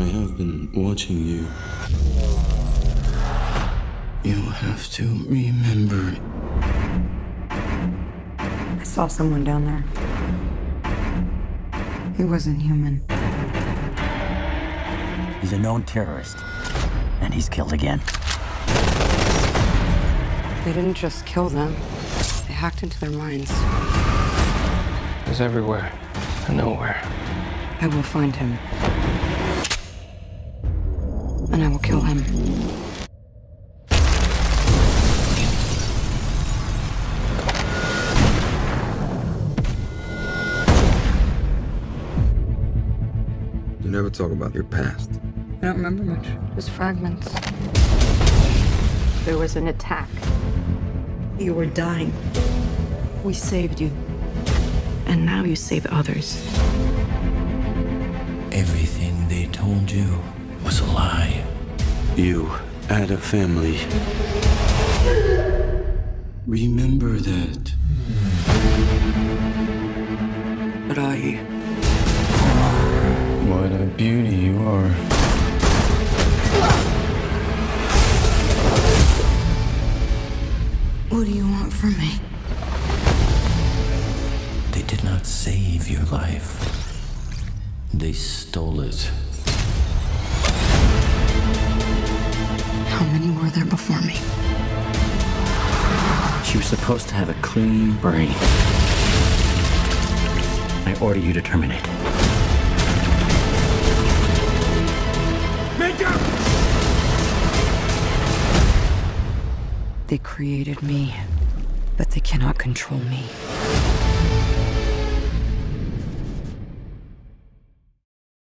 I've been watching you. You have to remember. I saw someone down there. He wasn't human. He's a known terrorist, and he's killed again. They didn't just kill them, they hacked into their minds. He's everywhere and nowhere. I will find him. And I will kill him. You never talk about your past. I don't remember much. Just fragments. There was an attack. You were dying. We saved you. And now you save others. Everything they told you was a lie. You had a family. Remember that. But I. What a beauty you are. What do you want from me? They did not save your life. They stole it. Supposed to have a clean brain. I order you to terminate. They created me, but they cannot control me.